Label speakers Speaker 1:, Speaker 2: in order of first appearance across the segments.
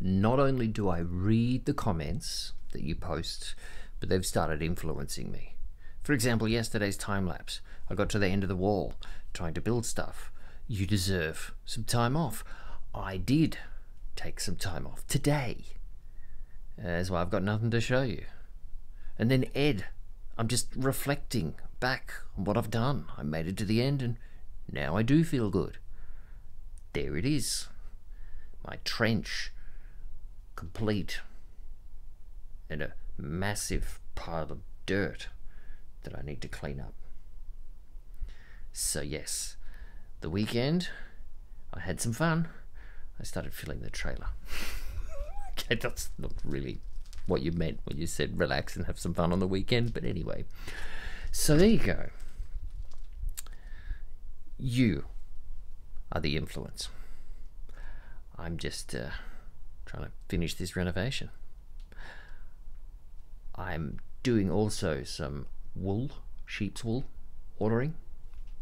Speaker 1: not only do I read the comments that you post, but they've started influencing me. For example, yesterday's time lapse. I got to the end of the wall trying to build stuff. You deserve some time off. I did take some time off today. That's why I've got nothing to show you. And then Ed, I'm just reflecting back on what I've done. I made it to the end and now I do feel good. There it is. My trench complete and a massive pile of dirt that I need to clean up. So, yes, the weekend I had some fun. I started filling the trailer. okay, that's not really what you meant when you said relax and have some fun on the weekend, but anyway. So, there you go. You are the influence. I'm just uh, trying to finish this renovation. I'm doing also some wool, sheep's wool ordering.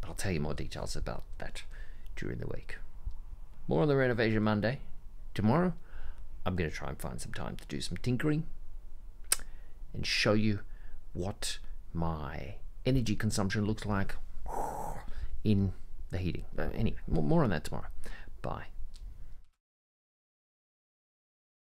Speaker 1: I'll tell you more details about that during the week. More on the renovation Monday. Tomorrow, I'm going to try and find some time to do some tinkering and show you what my energy consumption looks like in the heating. But anyway, more on that tomorrow. Bye.